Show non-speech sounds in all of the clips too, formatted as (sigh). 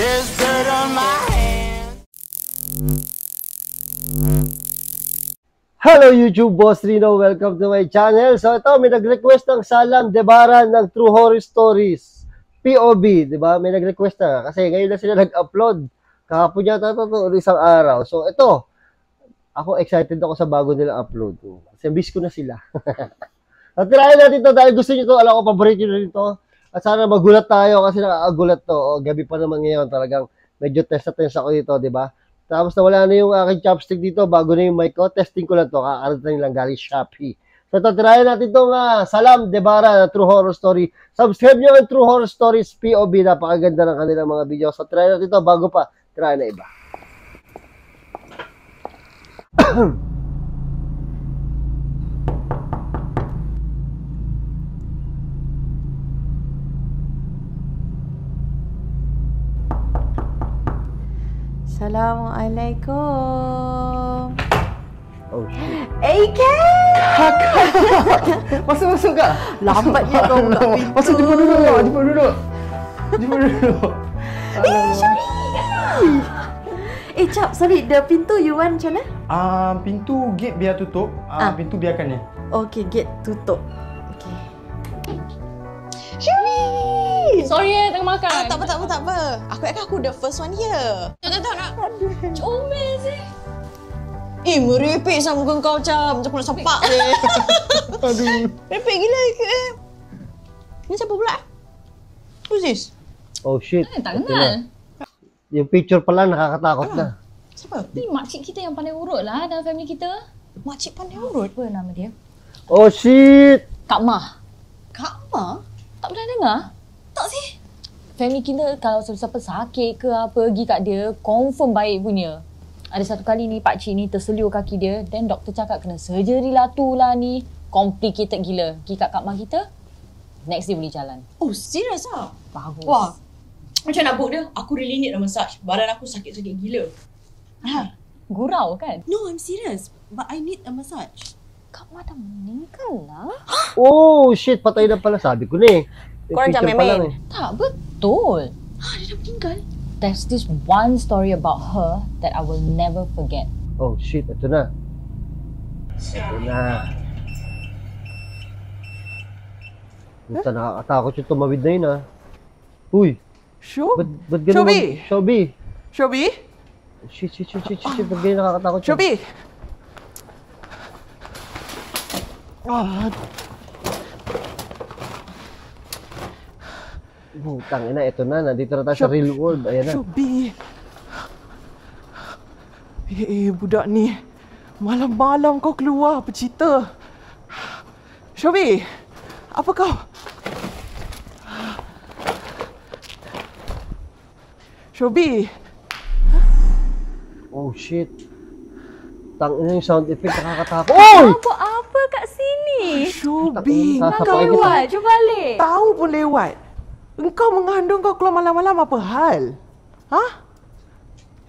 There's dirt on my hands. Hello YouTube, Boss Rino. Welcome to my channel. So ito, may nag-request ng Salam Debaran ng True Horror Stories. POB, di ba? May nag-request na. Kasi ngayon na sila nag-upload. Kahapon yata ito, ito, isang araw. So ito, ako excited ako sa bago nilang upload. Kasi miss ko na sila. (laughs) At tirahin natin ito dahil gusto nyo ito. Alam ko, paborito nyo rin ito. At sana magulat tayo kasi nakakagulat to. O, gabi pa naman ngayon. Talagang medyo test na test ako dito, di ba? Tapos nawala na yung aking chopstick dito, bago na yung mic ko, testing ko lang to, kakarating lang galing Shopee. So ito, tirahin natin itong uh, Salam Debara na True Horror Story. Subscribe nyo ang True Horror Stories POB, napakaganda ng kanilang mga video. So tirahin natin ito, bago pa, tirahin na iba. (coughs) Assalamualaikum. Oh. Eh, Ken! (laughs) Masuk masuk kak. Lambatnya kau buka (laughs) pintu. Masuk jumpa dulu kak. Jumpa dulu. Jumpa dulu. (laughs) Eh, Syari! Eh, Cap, sorry. The pintu you want macam mana? Ah, pintu gate biar tutup. Ah, Ah. pintu biarkan ni. Okay, gate tutup. Sorry eh, tengah makan. Ah, tak apa, tak apa, tak apa. Aku ingatkan aku the first one here. Tak, tak, tak, nak. Comel sih. Eh, merepek sama muka kau macam. Macam nak sepak je. (laughs) Aduh. Merepek gila ke? Ni siapa pula? Who's this? Oh shit. Eh, tak kenal. na. Yung picture pala nakakatakot na. Siapa? Ni makcik kita yang pandai urut lah dalam family kita. Makcik pandai urut. Apa nama dia? Oh shit. Kak Mah. Kak Ma? Tak pernah dengar? Family kita kalau siapa sakit ke apa pergi kat dia, confirm baik punya. Ada satu kali ni pakcik ni terselur kaki dia, then doktor cakap kena surgery lah tu lah ni. Complicated gila. Pergi kat Kak Mah kita, next day boleh jalan. Oh, serius ah? Bagus. Wah. Macam nak book dia, aku really need a massage. Badan aku sakit-sakit gila. Ha. Gurau kan? No, I'm serious. But I need a massage. Kak Mah dah meninggal lah. Oh shit, patay na pala. Sabi ko na eh. Yung Korang jangan main-main. Tak betul. Ha, dia. There's this one story about her that I will never forget. Oh shit, ito na. Ito na. Puta, nakakatakot yung tumawid na yun ah. Uy, Show? ba't, ba't ganun? Shobi! mag- Shobi! Shobi? Shit, shit, shit, shit, shit, shit. Ba't ganyan nakakatakot yun? Shobi! Ah, Putang ina, ito na. Nandito na tayo sa Shob- real world. Ayan na. Shobi. Eh, eh, budak ni. Malam-malam kau keluar bercerita. Shobi, apa kau? Shobi, Oh shit. Tang yung sound effect nakakatakot. Oy! Buat apa kat sini? Shobi, Tak kau apa, Keluar, cuba balik. tahu pun lewat. Engkau mengandung kau keluar malam-malam apa hal? Ha?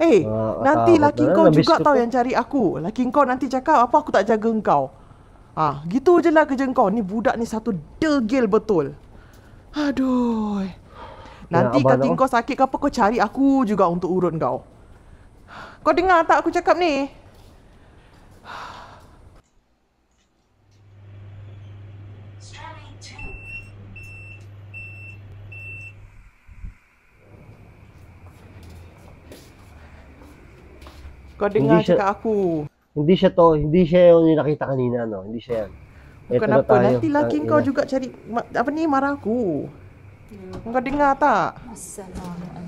Eh, Ah, nanti takut laki dah. kau juga tahu yang cari aku. Laki kau nanti cakap apa aku tak jaga engkau. Ah, gitu je lah kerja kau. Ni budak ni satu degil betul. Aduh. Nanti abang kaki kau sakit ke apa kau cari aku juga untuk urut kau. Kau dengar tak aku cakap ni? Kau dengar siya- cakap aku. Hindi siya to. Hindi siya yung nakita kanina, no? Hindi siya yan. Bukan na apa, tayo. nanti laki Tang kau ina. juga cari ma- apa ni marah aku. Kau dengar tak?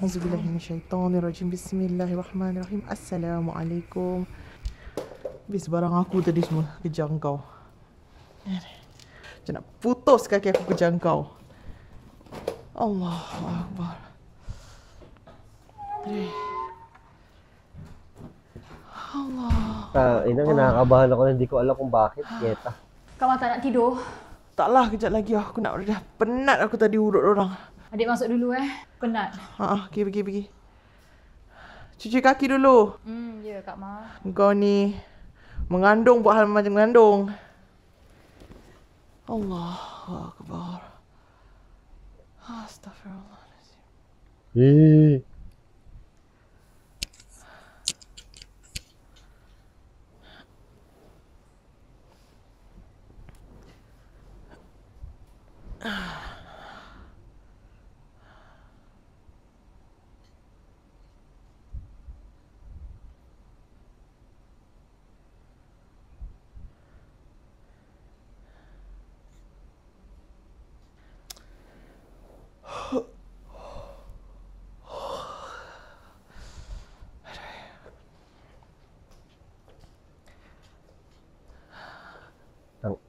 Assalamualaikum. Bismillahirrahmanirrahim. Assalamualaikum. Habis barang aku tadi semua kejar kau. Macam nak putus kaki aku kejar kau. Allah Akbar. Eh. Allah. Ah, ina, kinakabahan ako na hindi ko alam kung bakit. Keta. Kak Mah tak nak tidur. Taklah kejap lagi aku nak dah penat aku tadi urut orang. Adik masuk dulu eh. Penat. Ha ah, pergi pergi pergi. Cuci kaki dulu. Hmm, ya Kak Ma. Kau ni mengandung buat hal macam mengandung. Allahu Akbar. Astaghfirullahaladzim. Eh.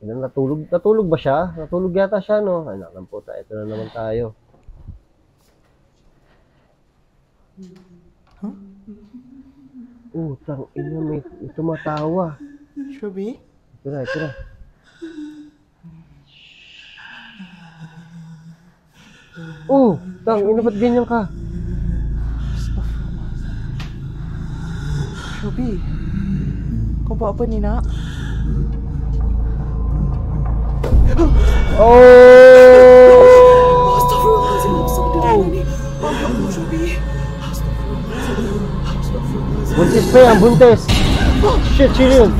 Ina, natulog, natulog ba siya? Natulog yata siya, no? Ay, nakan po tayo. Ito na naman tayo. Oh, tang, ina, may tumatawa. Shubi? Ito na, ito na. Oh, tang, ina, ba't ganyan ka? Shubi? Kau buat apa ni nak? Oh! Buntis pa yan, buntis. Shit? Tak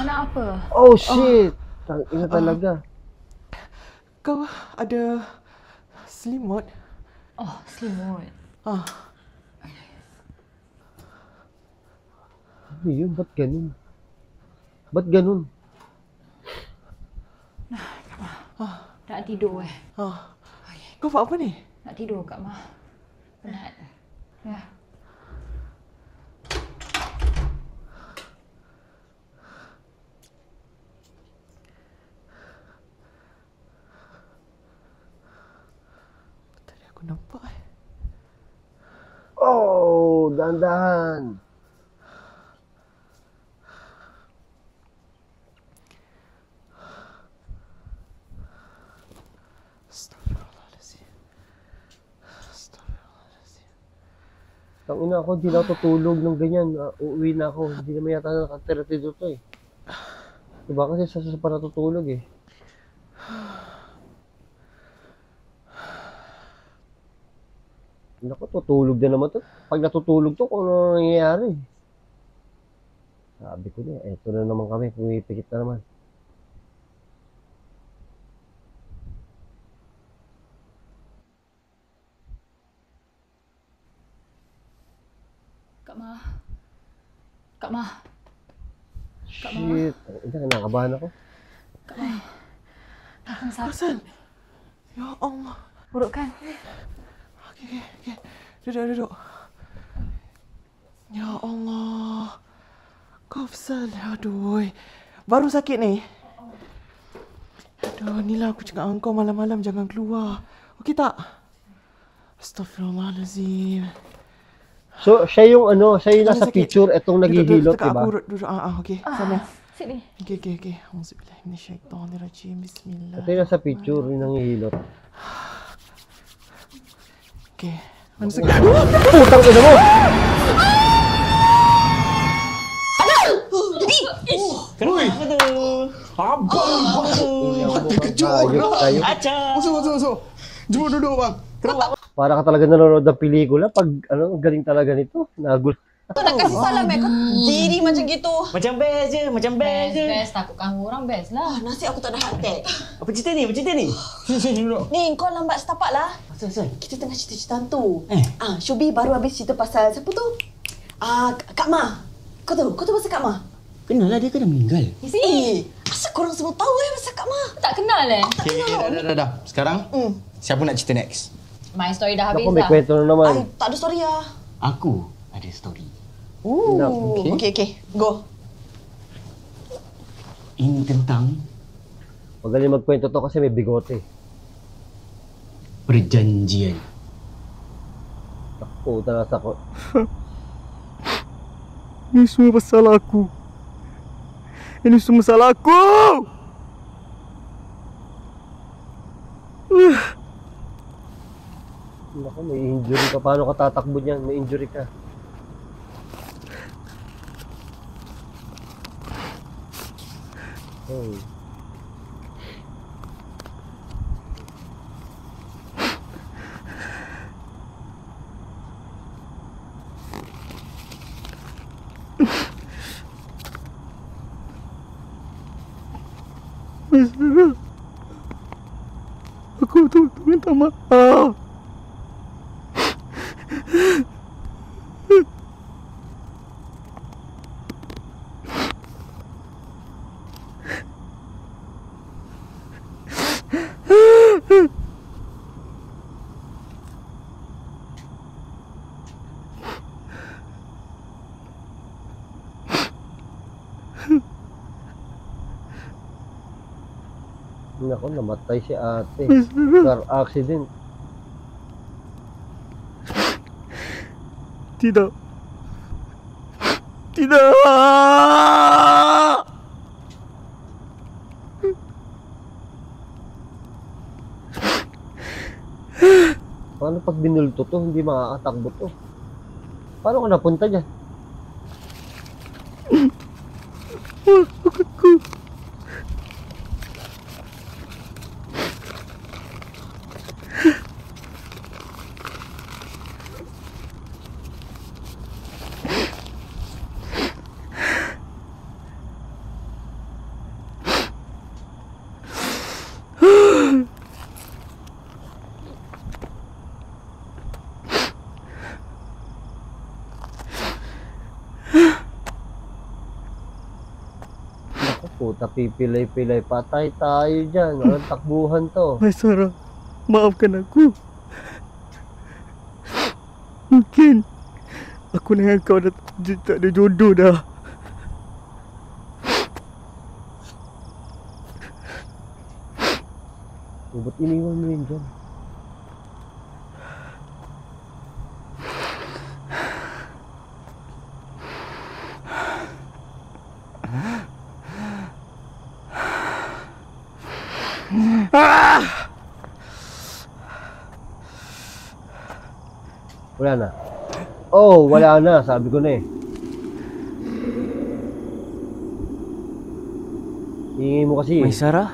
mana apa? Oh, shit. Tang, ina talaga. Kau ada selimut? Oh, selimut. Ah, Ano yun? Ba't ganun? Ba't ganun? Nak tidur eh. ah. Kau buat apa ni? Nak tidur Kak Mah. Penat. Ya. Tadi aku nampak eh. Oh, dahan-dahan. Ina ako, hindi na ako tutulog ng ganyan. Uh, uuwi na ako. Hindi naman yata nakatira dito to eh. Diba kasi sa sa pa natutulog eh. Naku, tutulog na naman to. Pag natutulog to, kung ano nangyayari. Sabi ko na, eto na naman kami, pumipikit na naman. Kak Mah. Shit, ina, kinakabahan ako. Belakang sakit. Hasan! Ya Allah. Buruk kan? Okey, okey, okey. Duduk, duduk. Ya Allah. Kofsal, aduh. Baru sakit ni. Aduh, ni lah aku cakap dengan kau malam-malam jangan keluar. Okey tak? Astaghfirullahalazim. So, siya yung ano, siya yung nasa picture, etong naghihilot, diba? Ah, okay. Ah, Sana. Sige. Okay, okay, okay. Ang sibilahin ni Sheikh Tony Rajim. Bismillah. Ito yung nasa picture, yung nangihilot. Okay. Ano sa Putang ina mo! Uy! Abang! Abang! Tiga jorok! Acha! Masuk, masuk, masuk! Jumpa duduk bang! Kenapa? Para ka talaga nanonood ng pelikula pag ano, galing talaga nito. Nagul. Kau nak kasih salam eh. Kau diri macam gitu. Macam best je, macam best je. best. Takut ganggu orang best lah. Ah, nasib aku tak ada attack. Apa cerita ni? Apa cerita ni? Sini, (laughs) sini duduk. Ni kau lambat setapak lah. Asal, asal. Kita tengah cerita-cerita hantu. Eh. Ah, Shubi baru habis cerita pasal siapa tu? Ah, Kak Ma. Kau tahu? Kau tahu pasal Kak Ma? Kenal lah dia kan dah meninggal. Eh, asal korang semua tahu eh pasal Kak Ma? Tak kenal eh. Okay, okay, dah, dah, dah, dah. Sekarang, Hmm. siapa nak cerita next? My story dah habis may dah. kwento na Ay, tak ada story ah. Aku ada story. Ooh. Okay. Okay, okay. Go. Ini tentang Magaling magkwento to kasi may bigote. perjanjian. Na sa ko. Ini semua pasal aku. Ini semua salah aku. (sighs) Naku, may injury ka. Paano ka tatakbo niyan? May injury ka. Oh. Hey. Mas, ako tutulungan tama. Ah. Nako, namatay si ate. (laughs) Car accident. Tidak. Tidak. Paano pag binulto to, hindi makakatakbo to? Paano ka napunta dyan? (laughs) puta, pipilay-pilay. Patay tayo dyan. Walang (laughs) takbuhan to. Maisara, maafkan aku. Mungkin aku dengan kau dah tak ada jodoh dah. Eh, Ba't iniwan mo yun Wala na. Oh, wala na. Sabi ko na eh. Hingi mo kasi eh. Maisara?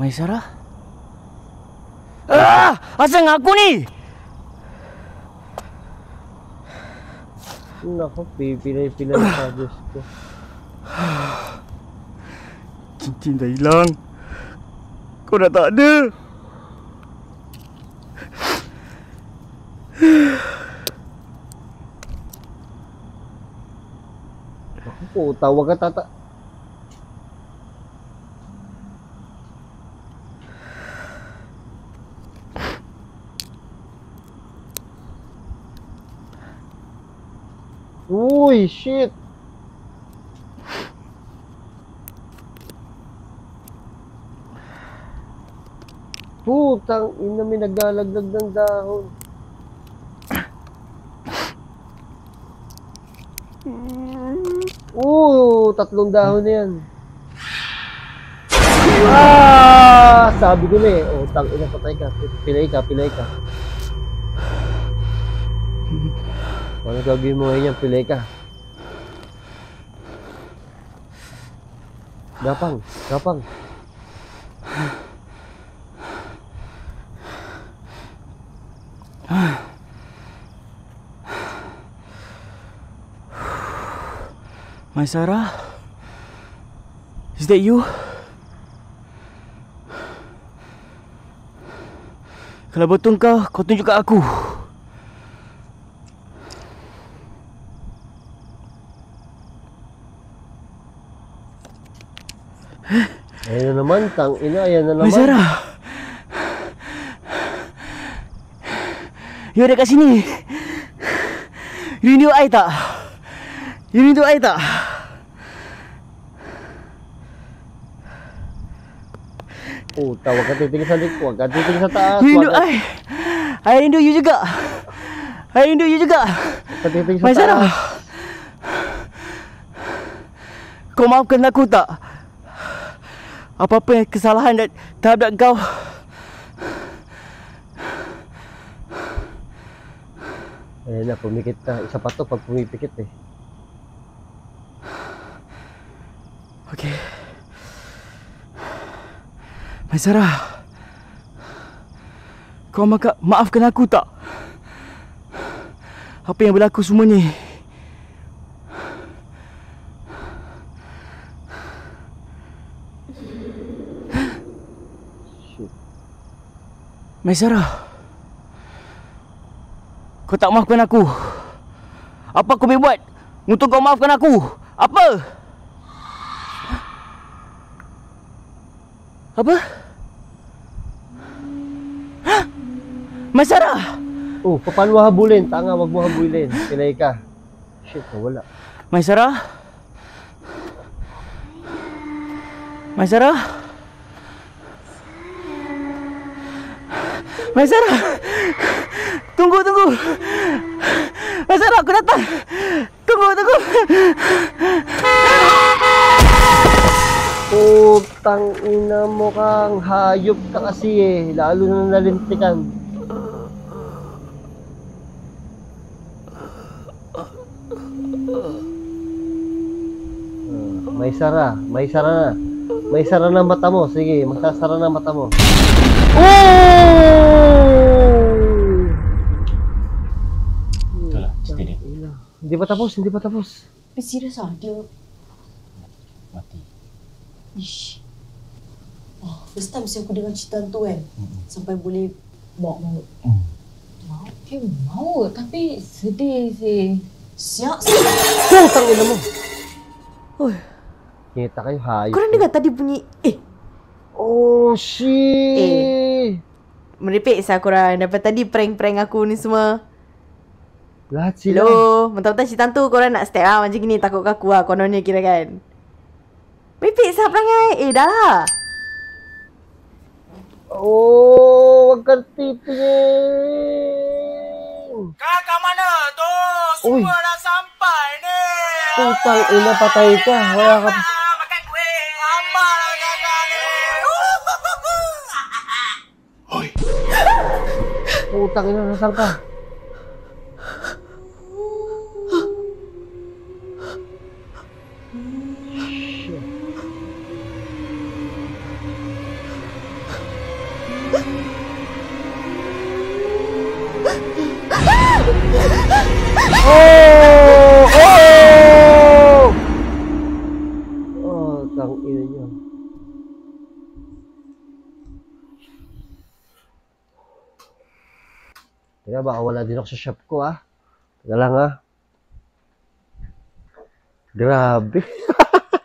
Maisara? Ah! Asal aku ni? Nako, pipilay-pilay sa Diyos ko. (sighs) Cincin dah hilang. Kau dah tak ada. Ako po, tawag ka tata. Uy, shit! Putang ina, may naglalagdag ng dahon. Oo, tatlong dahon na yan. Ah! Sabi ko na eh. Oh, tang ina, patay ka. Pilay ka, pilay ka. Ano gagawin mo ngayon yan? Pilay ka. Gapang, gapang. Maisara? Is that you? Kalau betul kau, kau tunjuk kat aku. Ayan na naman, tang ina, ayan na naman. Maisara. You ada kat sini. You rindu I tak? You rindu I tak? Oh, tawag ka titingin sa likod, huwag ka titingin sa taas. You rindu Huwag ka, I. I rindu you juga. I rindu you juga. huwag ka titingin sa Maisara. taas. Kau maafkan aku tak? Apa-apa yang kesalahan dan terhadap kau. Ayan na, pumikit ka. Isa pa to pag pumipikit Maisarah. Kau maka maafkan aku tak? Apa yang berlaku semua ni? Maisarah. Kau tak maafkan aku. Apa aku boleh buat untuk kau maafkan aku? Apa? Aba? Ha? Masara! Oh, paano mo habulin? Tanga, wag mo habulin. Pilay ka. Shit, nawala. May sara? May sara? Tunggu, tunggu! May sara, aku datang! Tunggu, tunggu! Oh, Putang ina mo kang hayop ka kasi eh. Lalo na nalintikan. Ah, May sara, may sara na. May sara na mata mo. Sige, magsasara na mata mo. Oh! Dia. Ina. Hindi pa tapos, hindi pa tapos. Serius ah, dia... Mati. Ish. Oh, first time mesti aku dengar cerita tu kan. Sampai boleh bawa maut. Mau ke mau tapi sedih sih. Siap, Putang ina mo. Oi, Kita kayo hayop. korang dengar tadi bunyi eh Oh, shit. merepek sah korang daripada tadi prank-prank aku ni semua. Lahat sila. Hello, mentang-mentang cerita tu korang nak step ah macam gini takut aku lah kononnya kira kan. Merepek sah perangai. Eh dah lah. Oh, kang titingin. Kakak mana tu? Uy. dah sampai ni. Putang ina, patay ka. Wala ka pa. makan kuih. Lambat lah kakak ni. Putang ina, nasaan ka? Oh! Oh! Oh, tang ina niyo. Teka, baka wala din ako sa shop ko, ah. Teka lang, ah. Grabe.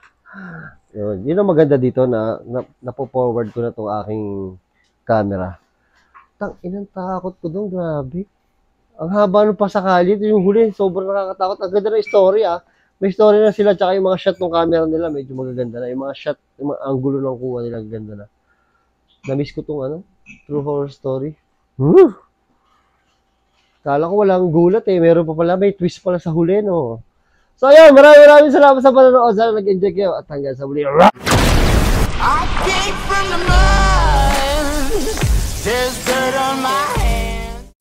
(laughs) yun, yun ang maganda dito na, na napo-forward ko na tong aking camera. Tang, inang takot ko doon, grabe. Ang haba nung pasakali, ito yung huli, sobrang nakakatakot. Ang ganda ng story, ah. May story na sila, tsaka yung mga shot ng camera nila, medyo magaganda na. Yung mga shot, yung mga angulo ng kuha nila, ganda na. Na-miss ko tong ano, true horror story. Woo! Kala ko walang gulat eh. Meron pa pala, may twist pala sa huli, no? So, ayun, maraming maraming salamat sa panonood. Sana nag-enjoy kayo. At hanggang sa muli. I There's dirt on my hands.